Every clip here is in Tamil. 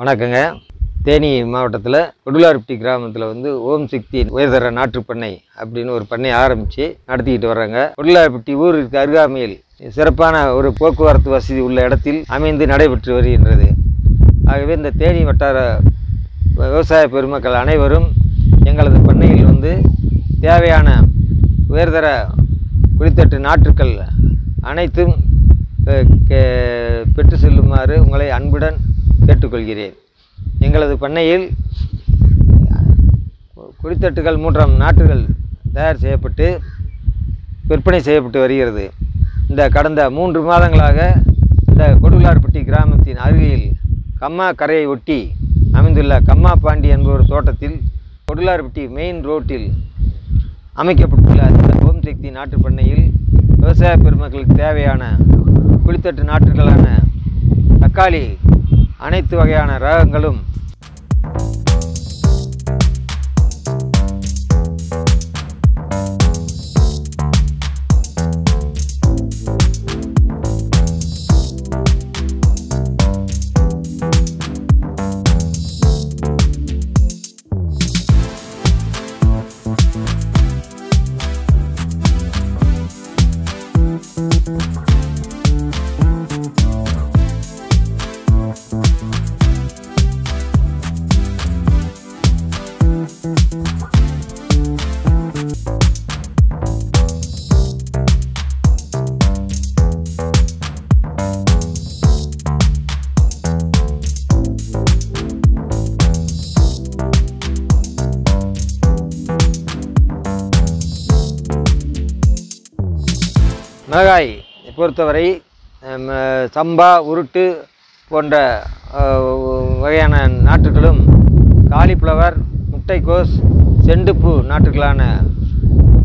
வணக்கங்க. தேனி மாவட்டத்தில் கொடுலார்பட்டி கிராமத்தில் வந்து ஓம் சக்தி உயர்தர நாற்று பண்ணை அப்படின்னு ஒரு பண்ணை ஆரம்பித்து நடத்திக்கிட்டு வர்றாங்க. கொடுலார்பட்டி ஊருக்கு அருகாமையில் சிறப்பான ஒரு போக்குவரத்து வசதி உள்ள இடத்தில் அமைந்து நடைபெற்று வருகின்றது. ஆகவே இந்த தேனி வட்டார விவசாய பெருமக்கள் அனைவரும் எங்களது பண்ணையில் வந்து தேவையான உயர்தர குறித்தட்டு நாற்றுக்கள் அனைத்தும் கே- பெற்று செல்லுமாறு உங்களை அன்புடன் கேட்டுக்கொள்கிறேன். எங்களது பண்ணையில் குடித்தட்டுகள் மூன்றாம் நாற்றுகள் தயார் செய்யப்பட்டு விற்பனை செய்யப்பட்டு வருகிறது. இந்த கடந்த மூன்று மாதங்களாக இந்த கொடுலார்பட்டி கிராமத்தின் அருகில் கம்மா கரையை ஒட்டி அமைந்துள்ள கம்மா பாண்டி என்பவர் தோட்டத்தில் கொடுலார்பட்டி மெயின் ரோட்டில் அமைக்கப்பட்டுள்ள இந்த ஓம் சக்தி நாட்டுப் பண்ணையில் விவசாய பெருமக்களுக்கு தேவையான குளித்தட்டு நாற்றுகளான தக்காளி அனைத்து வகையான ரகங்களும் மிளகாய் பொறுத்தவரை சம்பா உருட்டு போன்ற வகையான நாட்டுகளும் காலிஃப்ளவர் முட்டைக்கோஸ் செண்டுப்பூ நாற்றுகளான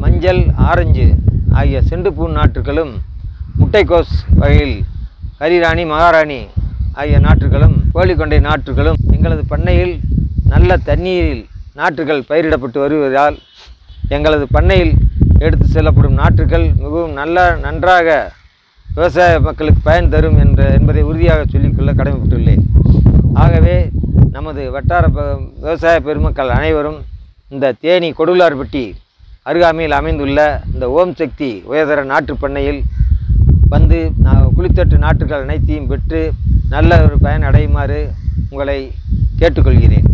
மஞ்சள் ஆரஞ்சு ஆகிய செண்டுப்பூ நாற்றுகளும் முட்டைக்கோஸ் வகையில் கரிராணி மகாராணி ஆகிய நாற்றுகளும் கோழிக்கொண்டை நாற்றுகளும் எங்களது பண்ணையில் நல்ல தண்ணீரில் நாற்றுகள் பயிரிடப்பட்டு வருவதால் எங்களது பண்ணையில் எடுத்து செல்லப்படும் நாற்றுகள் மிகவும் நல்ல நன்றாக விவசாய மக்களுக்கு பயன் தரும் என்ற என்பதை உறுதியாக சொல்லிக்கொள்ள கடமைப்பட்டுள்ளேன். ஆகவே நமது வட்டார விவசாய பெருமக்கள் அனைவரும் இந்த தேனி கொடுலார்பட்டி அருகாமையில் அமைந்துள்ள இந்த ஓம் சக்தி உயர்தர நாற்று பண்ணையில் வந்து நான் குளித்தட்டு நாற்றுகள் அனைத்தையும் பெற்று நல்ல ஒரு பயன் அடையுமாறு உங்களை கேட்டுக்கொள்கிறேன்.